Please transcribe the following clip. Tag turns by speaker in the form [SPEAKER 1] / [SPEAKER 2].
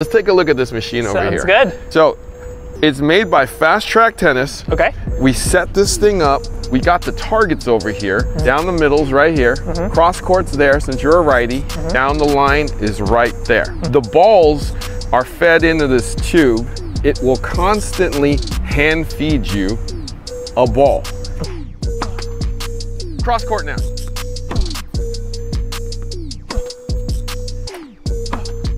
[SPEAKER 1] Let's take a look at this machine over here.
[SPEAKER 2] Sounds good.
[SPEAKER 1] So it's made by Fast Track Tennis.
[SPEAKER 2] Okay.
[SPEAKER 1] We set this thing up. We got the targets over here.
[SPEAKER 2] Mm-hmm.
[SPEAKER 1] Down the middle's right here. Mm-hmm. Cross court's there since you're a righty.
[SPEAKER 2] Mm-hmm.
[SPEAKER 1] Down the line is right there. Mm-hmm. The balls are fed into this tube. It will constantly hand feed you a ball. Cross court now.